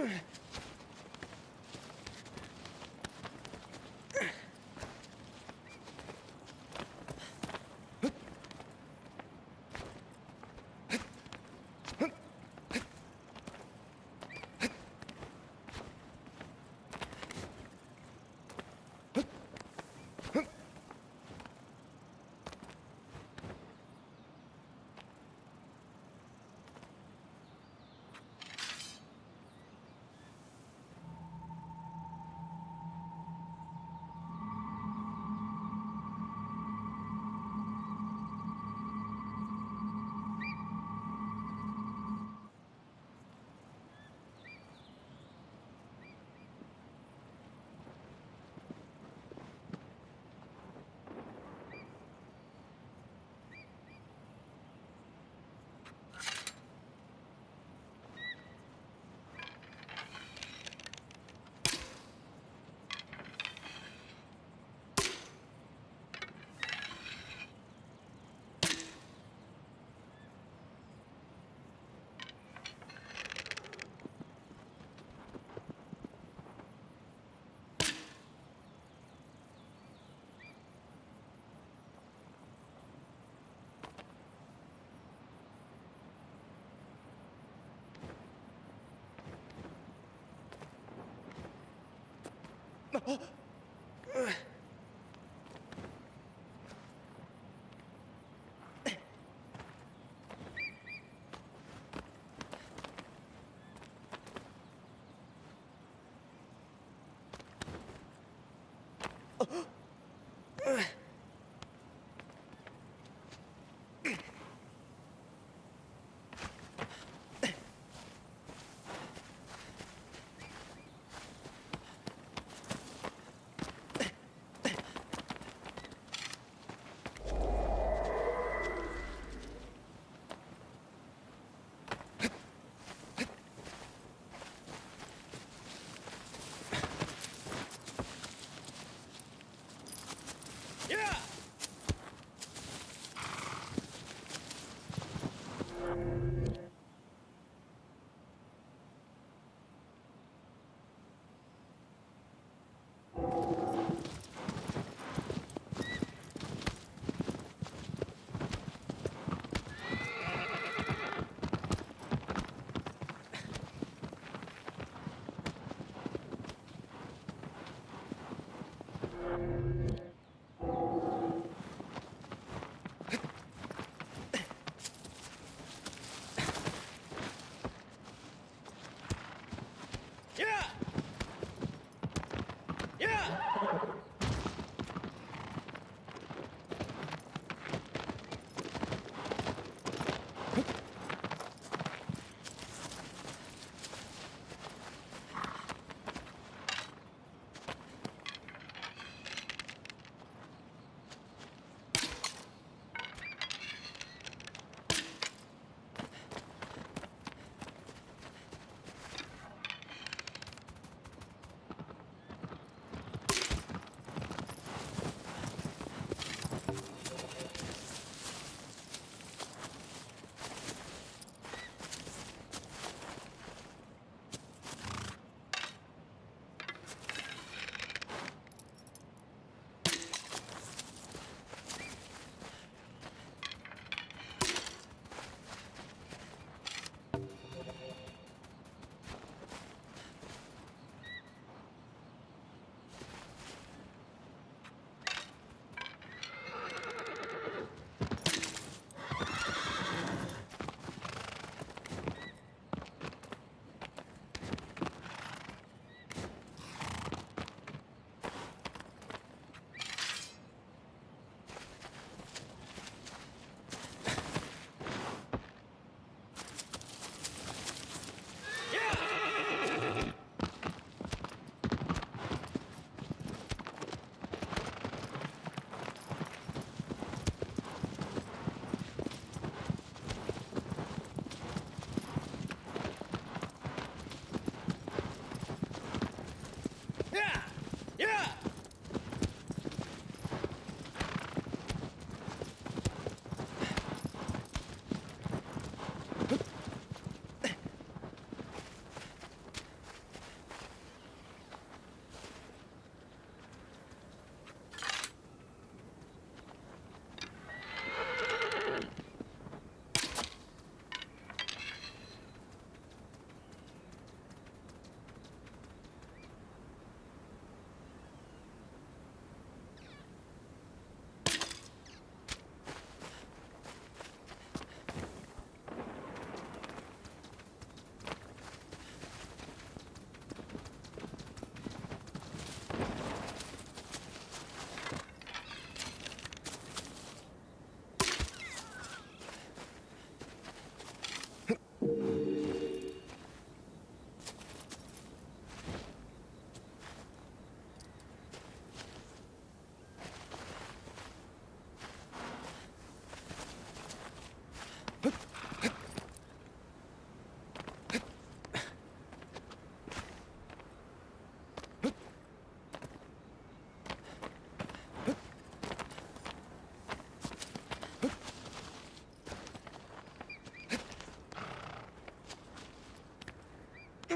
Ugh. 啊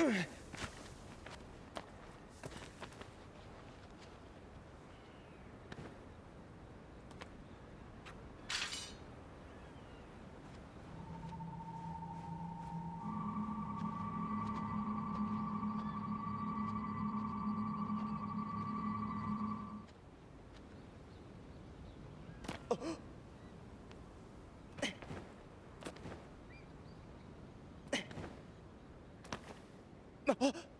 Oh! あっ。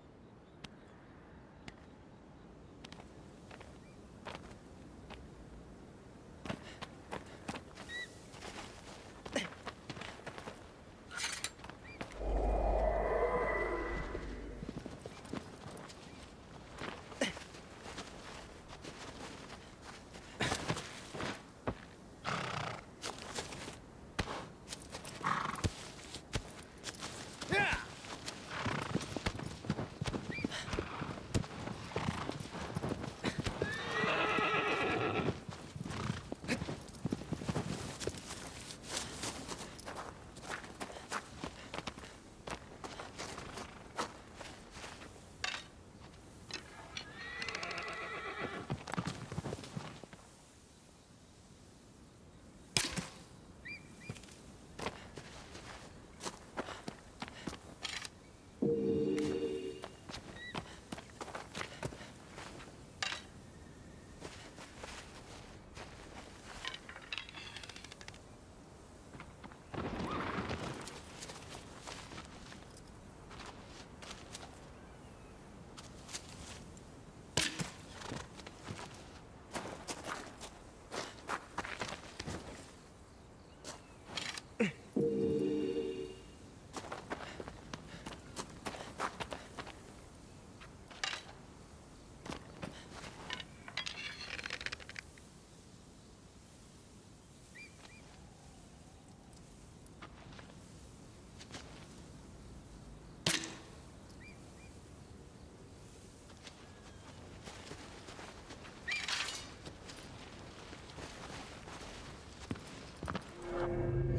you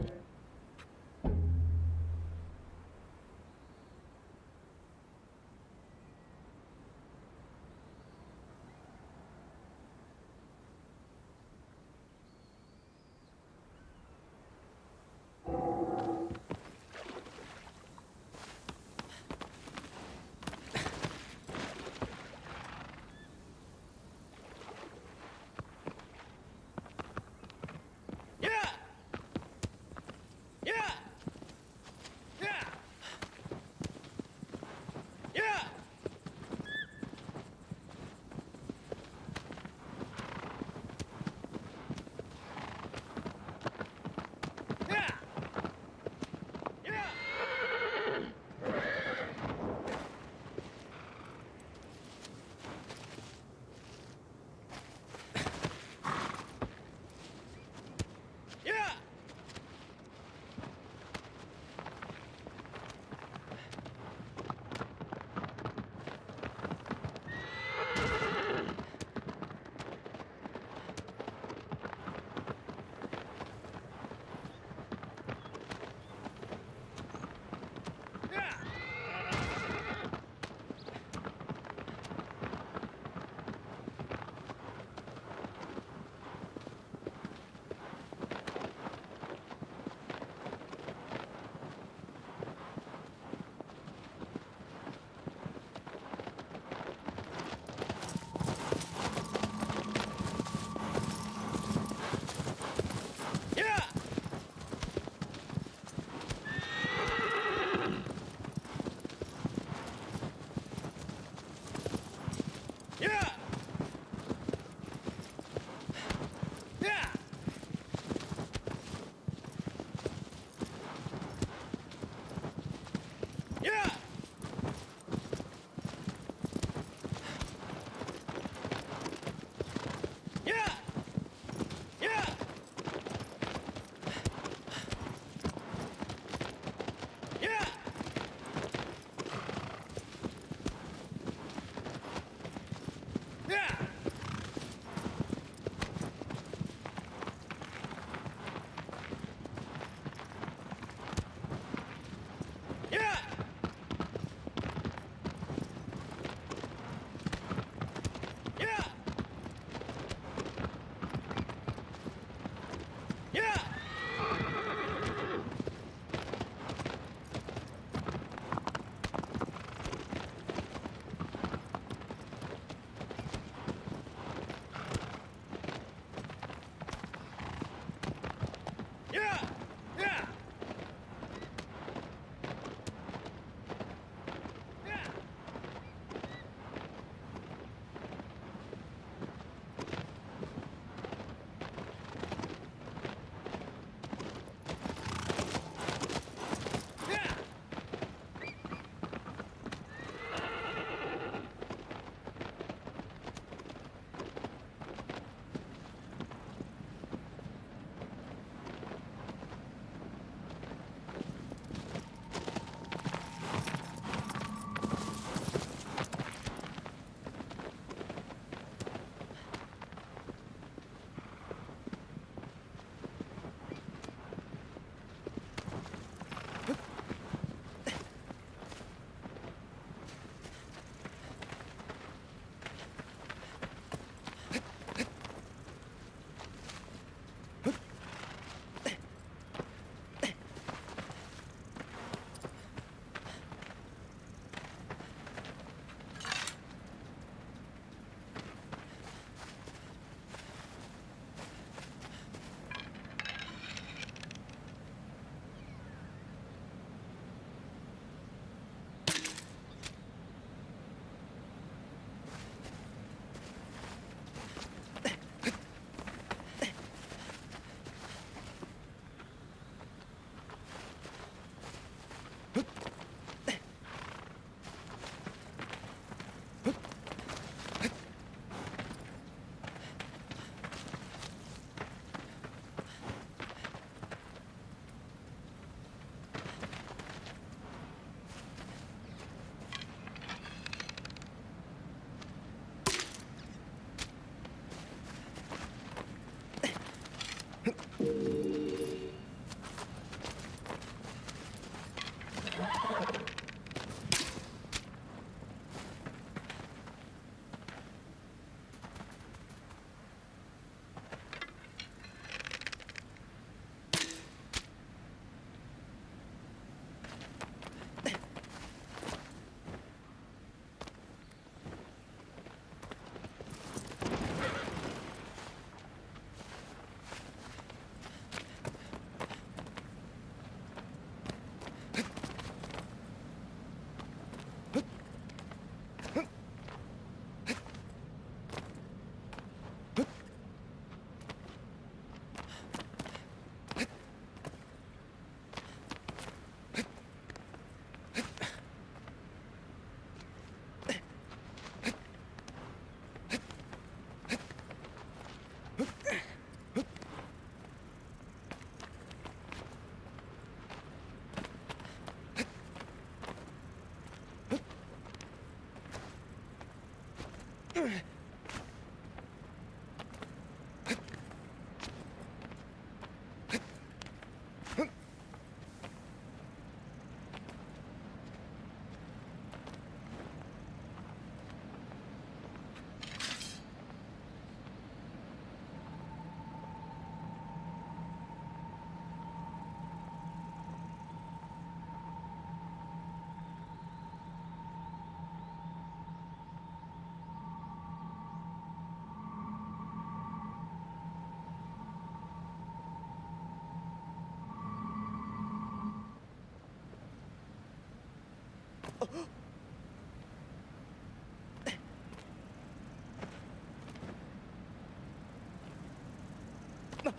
あ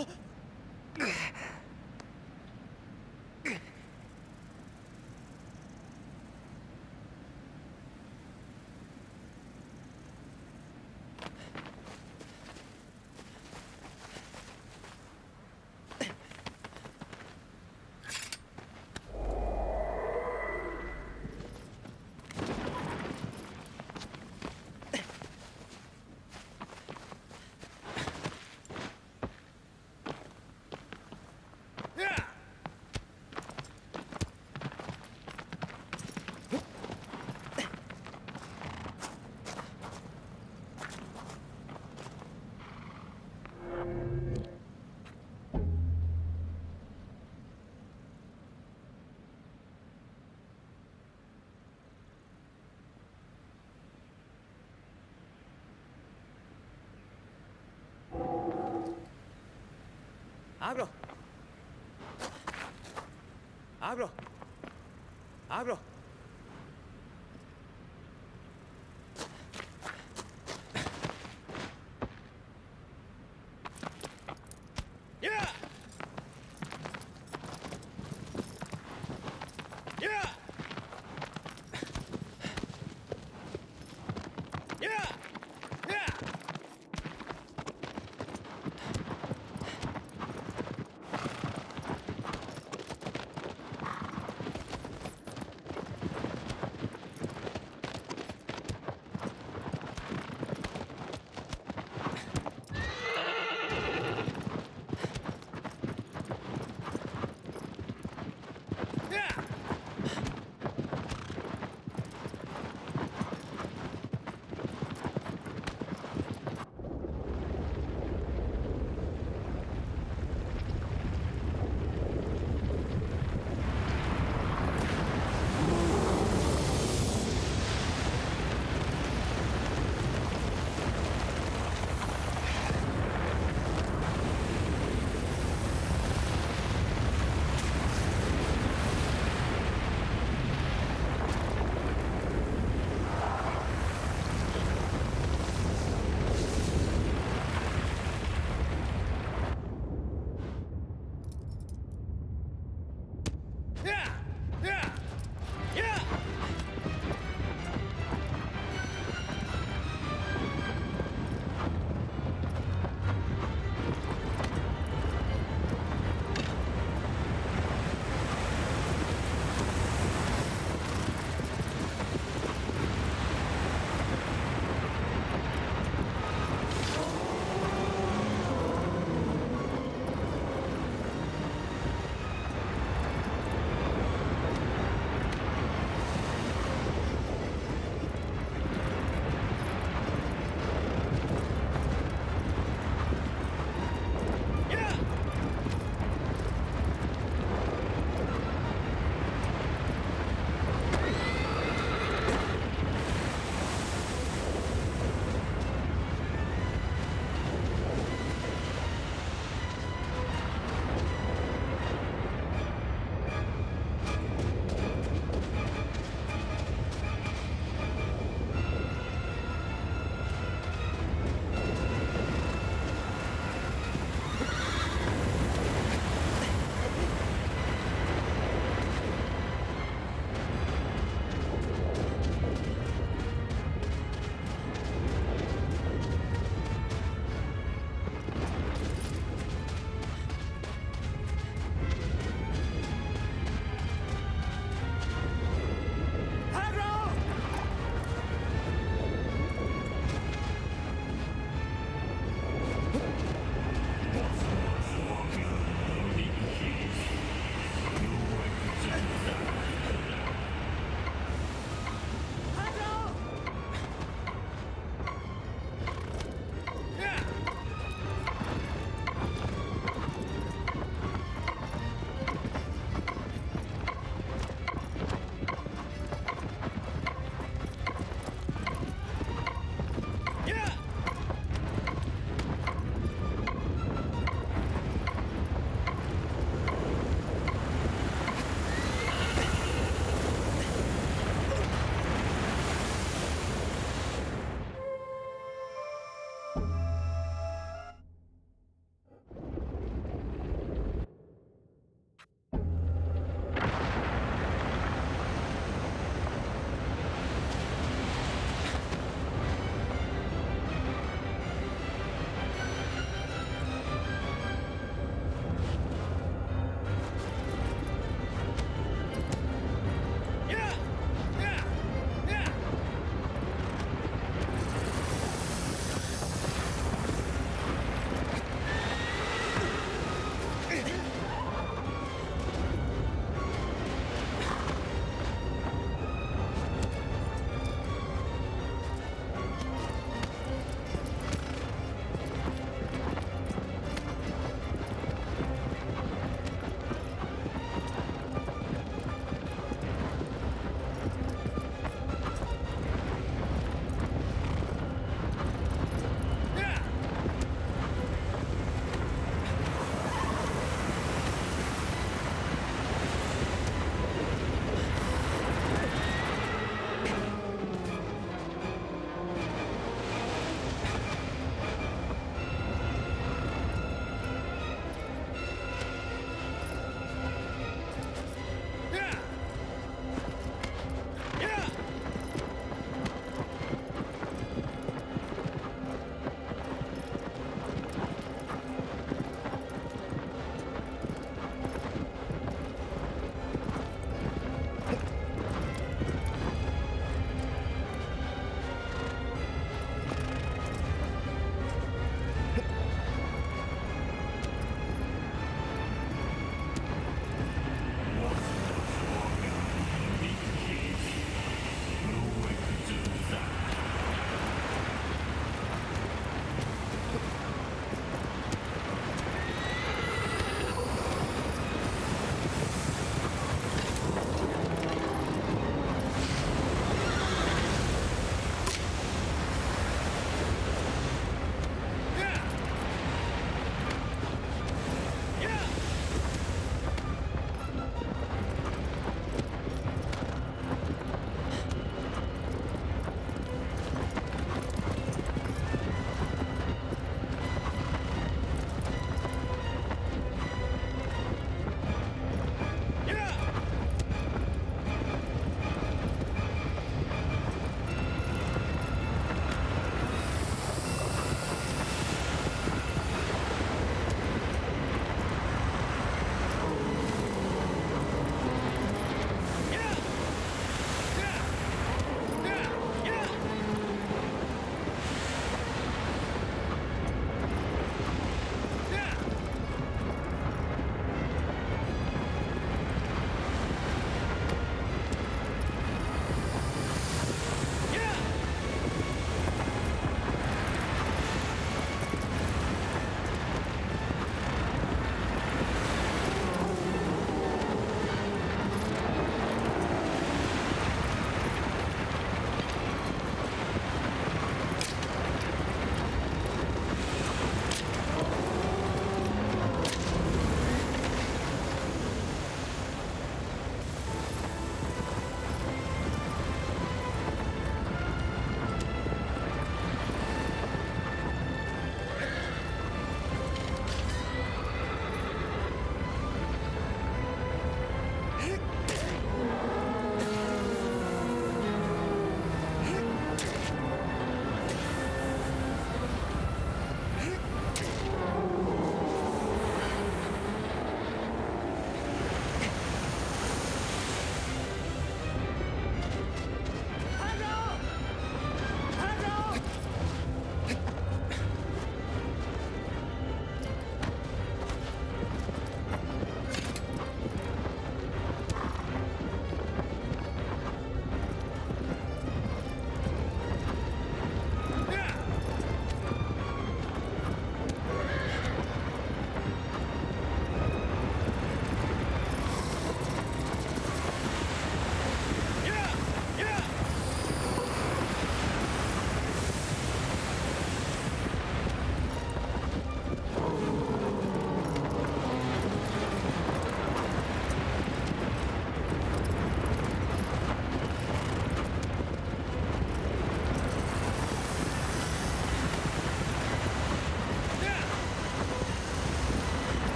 っ。Abro. Abro. Abro.